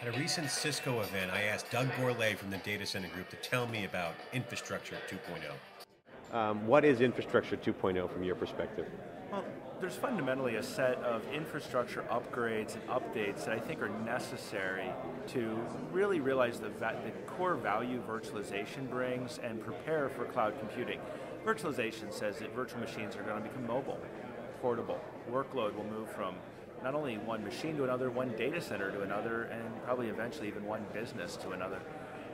At a recent Cisco event, I asked Doug Gourlay from the Data Center Group to tell me about Infrastructure 2.0. Um, what is Infrastructure 2.0 from your perspective? Well, there's fundamentally a set of infrastructure upgrades and updates that I think are necessary to really realize the, the core value virtualization brings and prepare for cloud computing. Virtualization says that virtual machines are going to become mobile, portable. Workload will move from not only one machine to another, one data center to another, and probably eventually even one business to another.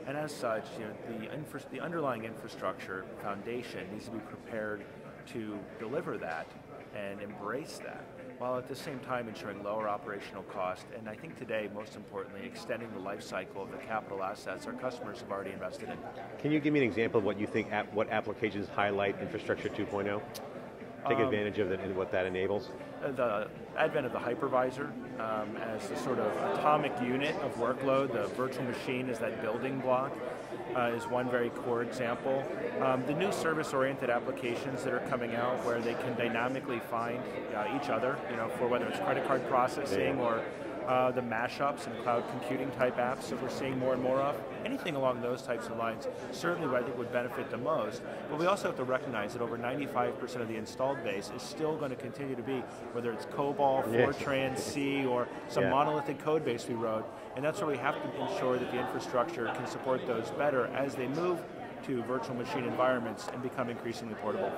And as such, you know, the, the underlying infrastructure foundation needs to be prepared to deliver that and embrace that, while at the same time ensuring lower operational cost, and I think today, most importantly, extending the life cycle of the capital assets our customers have already invested in. Can you give me an example of what you think, what applications highlight Infrastructure 2.0? Take um, advantage of and what that enables? The advent of the hypervisor um, as the sort of atomic unit of workload, the virtual machine is that building block, uh, is one very core example. Um, the new service-oriented applications that are coming out where they can dynamically find uh, each other, you know, for whether it's credit card processing yeah. or uh, the mashups and cloud computing type apps that we're seeing more and more of. Anything along those types of lines certainly what I think would benefit the most. But we also have to recognize that over 95% of the installed base is still going to continue to be, whether it's COBOL, Fortran, C, or some yeah. monolithic code base we wrote. And that's where we have to ensure that the infrastructure can support those better as they move to virtual machine environments and become increasingly portable.